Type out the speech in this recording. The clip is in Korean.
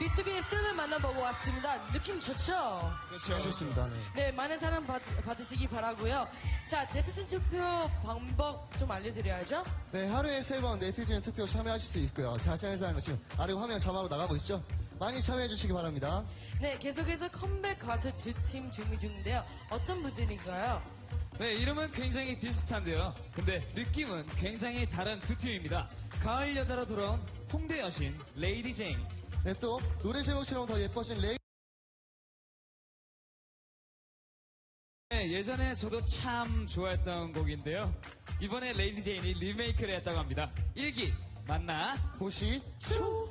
B2B의 팬을 만나보고 왔습니다. 느낌 좋죠? 그렇죠. 네, 좋습니다. 네. 네, 많은 사랑 받, 받으시기 바라고요. 자, 네티즌 투표 방법 좀 알려드려야죠. 네, 하루에 세 번 네티즌 투표 참여하실 수 있고요. 자세한 사항은 지금 아래 화면 자막으로 나가고 있죠? 많이 참여해 주시기 바랍니다. 네, 계속해서 컴백 가수 두 팀 준비 중인데요. 어떤 분들인가요? 네, 이름은 굉장히 비슷한데요. 근데 느낌은 굉장히 다른 두 팀입니다. 가을 여자로 돌아온 홍대 여신 레이디 제인. 네, 또 노래 제목처럼 더 예뻐진 레이 네, 예전에 저도 참 좋아했던 곡인데요. 이번에 레이디 제인이 리메이크를 했다고 합니다. 일기 만나 보시 초